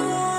love.